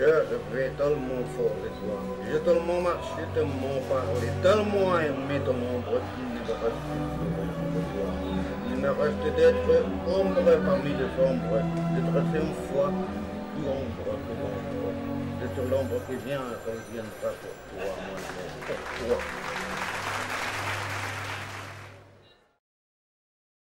je vais tellement fort de toi. J'ai tellement marché, tellement parlé, tellement aimé ton ombre qu'il ne me reste plus de toi. Il me reste d'être ombre parmi les ombres, d'être une fois plus ombre que l'ombre, d'être l'ombre qui vient et reviendra pour toi, mon amour, pour toi.